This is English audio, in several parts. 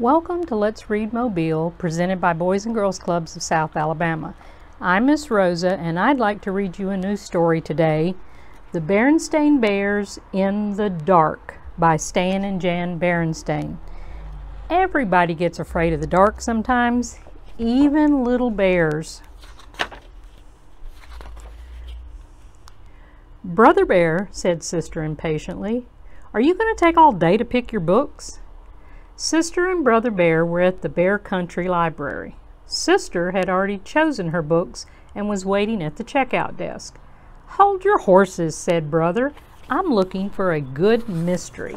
Welcome to Let's Read Mobile, presented by Boys and Girls Clubs of South Alabama. I'm Miss Rosa, and I'd like to read you a new story today The Berenstain Bears in the Dark by Stan and Jan Berenstain. Everybody gets afraid of the dark sometimes, even little bears. Brother Bear, said Sister impatiently, are you going to take all day to pick your books? Sister and Brother Bear were at the Bear Country Library. Sister had already chosen her books and was waiting at the checkout desk. Hold your horses, said Brother. I'm looking for a good mystery.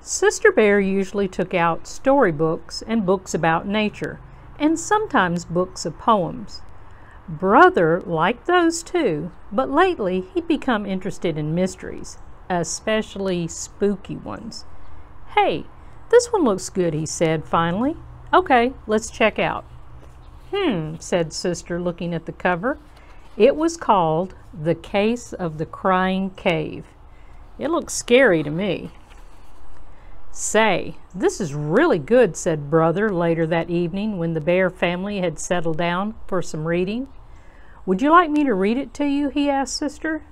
Sister Bear usually took out storybooks and books about nature, and sometimes books of poems. Brother liked those too, but lately he'd become interested in mysteries, especially spooky ones. Hey, this one looks good, he said finally. Okay, let's check out. Hmm, said Sister, looking at the cover. It was called The Case of the Crying Cave. It looks scary to me. Say, this is really good, said Brother later that evening when the Bear family had settled down for some reading. Would you like me to read it to you? he asked Sister.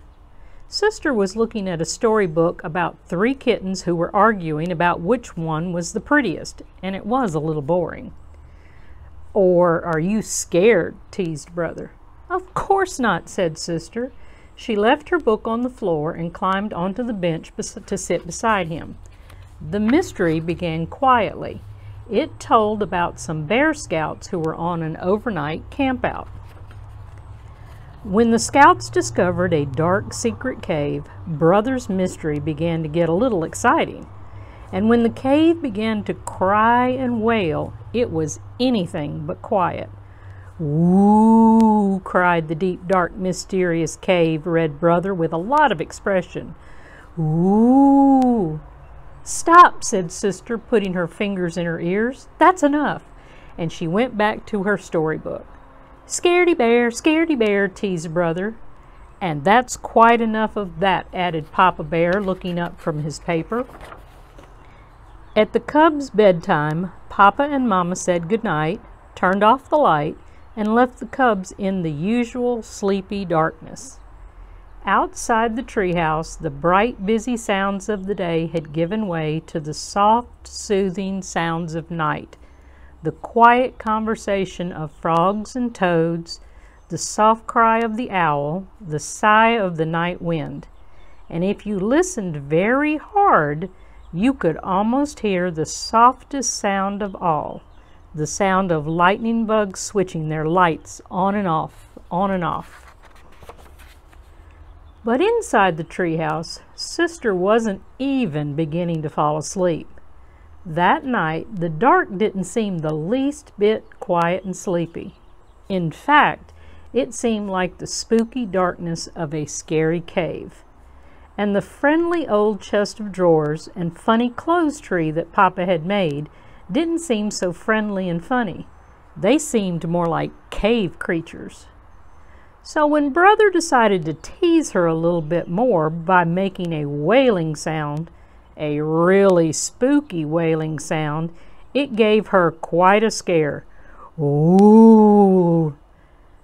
Sister was looking at a storybook about three kittens who were arguing about which one was the prettiest, and it was a little boring. Or are you scared? teased Brother. Of course not, said Sister. She left her book on the floor and climbed onto the bench to sit beside him. The mystery began quietly. It told about some Bear Scouts who were on an overnight campout. When the scouts discovered a dark secret cave, Brother's mystery began to get a little exciting. And when the cave began to cry and wail, it was anything but quiet. Woo! cried the deep, dark, mysterious cave, read Brother with a lot of expression. Woo! Stop, said Sister, putting her fingers in her ears. That's enough. And she went back to her storybook. Scaredy bear, scaredy bear, teased Brother. And that's quite enough of that, added Papa Bear, looking up from his paper. At the cubs' bedtime, Papa and Mama said good night, turned off the light, and left the cubs in the usual sleepy darkness. Outside the treehouse, the bright, busy sounds of the day had given way to the soft, soothing sounds of night the quiet conversation of frogs and toads, the soft cry of the owl, the sigh of the night wind. And if you listened very hard, you could almost hear the softest sound of all the sound of lightning bugs switching their lights on and off, on and off. But inside the treehouse, Sister wasn't even beginning to fall asleep. That night, the dark didn't seem the least bit quiet and sleepy. In fact, it seemed like the spooky darkness of a scary cave. And the friendly old chest of drawers and funny clothes tree that Papa had made didn't seem so friendly and funny. They seemed more like cave creatures. So when Brother decided to tease her a little bit more by making a wailing sound, a really spooky wailing sound, it gave her quite a scare. Ooh!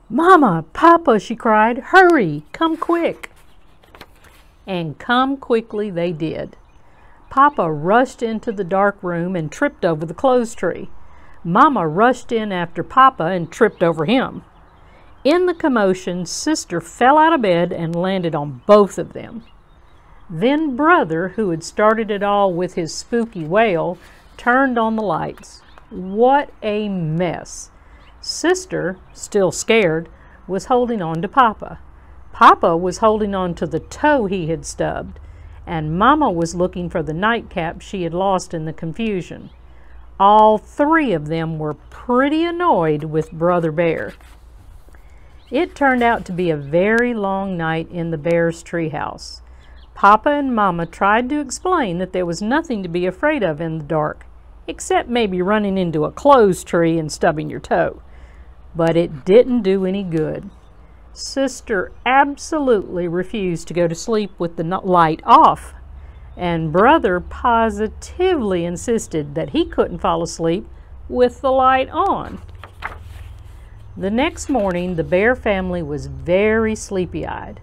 Mama, Papa, she cried, hurry, come quick. And come quickly they did. Papa rushed into the dark room and tripped over the clothes tree. Mama rushed in after Papa and tripped over him. In the commotion, Sister fell out of bed and landed on both of them. Then Brother, who had started it all with his spooky wail, turned on the lights. What a mess! Sister, still scared, was holding on to Papa. Papa was holding on to the toe he had stubbed, and Mama was looking for the nightcap she had lost in the confusion. All three of them were pretty annoyed with Brother Bear. It turned out to be a very long night in the bear's treehouse. Papa and Mama tried to explain that there was nothing to be afraid of in the dark, except maybe running into a clothes tree and stubbing your toe. But it didn't do any good. Sister absolutely refused to go to sleep with the light off. and Brother positively insisted that he couldn't fall asleep with the light on. The next morning, the bear family was very sleepy eyed.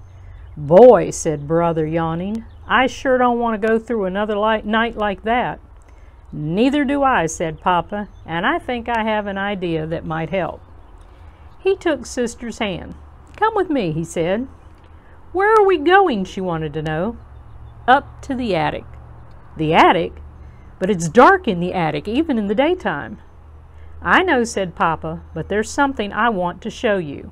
Boy, said Brother, yawning, I sure don't want to go through another light night like that. Neither do I, said Papa, and I think I have an idea that might help. He took Sister's hand. Come with me, he said. Where are we going? she wanted to know. Up to the attic. The attic? But it's dark in the attic, even in the daytime. I know, said Papa, but there's something I want to show you.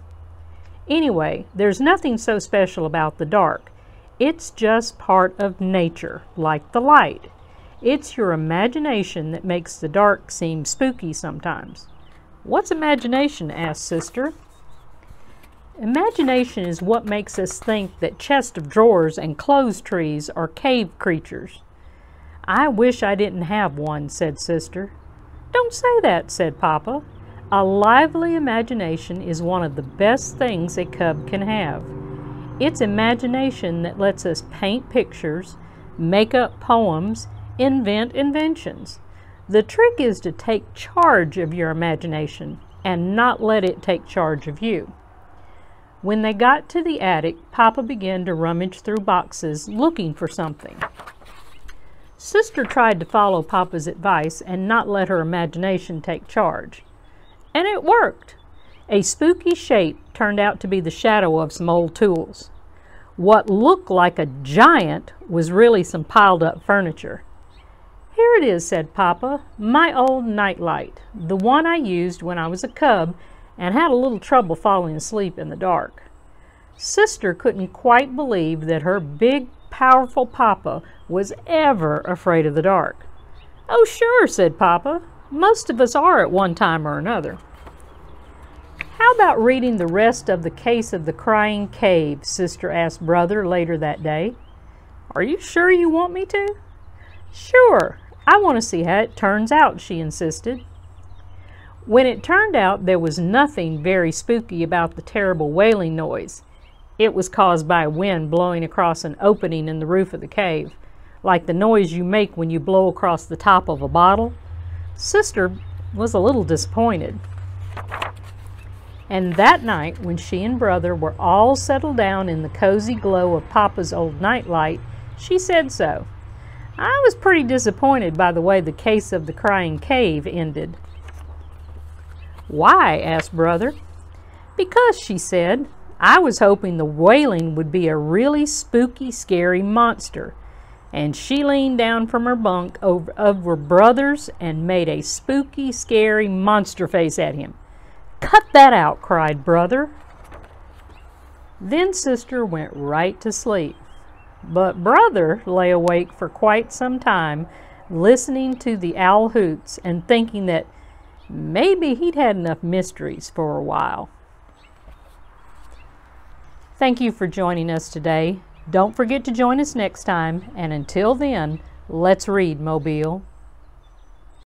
Anyway, there's nothing so special about the dark. It's just part of nature, like the light. It's your imagination that makes the dark seem spooky sometimes. What's imagination? asked Sister. Imagination is what makes us think that chest of drawers and clothes trees are cave creatures. I wish I didn't have one, said Sister. Don't say that, said Papa. A lively imagination is one of the best things a cub can have. It's imagination that lets us paint pictures, make up poems, invent inventions. The trick is to take charge of your imagination and not let it take charge of you. When they got to the attic, Papa began to rummage through boxes looking for something. Sister tried to follow Papa's advice and not let her imagination take charge. And it worked. A spooky shape turned out to be the shadow of some old tools. What looked like a giant was really some piled up furniture. Here it is, said Papa, my old nightlight, the one I used when I was a cub and had a little trouble falling asleep in the dark. Sister couldn't quite believe that her big, powerful Papa was ever afraid of the dark. Oh, sure, said Papa. Most of us are at one time or another. How about reading the rest of the case of the crying cave? Sister asked Brother later that day. Are you sure you want me to? Sure, I want to see how it turns out, she insisted. When it turned out there was nothing very spooky about the terrible wailing noise. It was caused by wind blowing across an opening in the roof of the cave, like the noise you make when you blow across the top of a bottle. Sister was a little disappointed. And that night, when she and brother were all settled down in the cozy glow of Papa's old nightlight, she said so. I was pretty disappointed by the way the case of the crying cave ended. Why? asked Brother. Because, she said, I was hoping the wailing would be a really spooky, scary monster. And she leaned down from her bunk over, over Brother's and made a spooky, scary monster face at him. Cut that out, cried Brother. Then Sister went right to sleep. But Brother lay awake for quite some time, listening to the owl hoots and thinking that maybe he'd had enough mysteries for a while. Thank you for joining us today. Don't forget to join us next time, and until then, let's read, Mobile.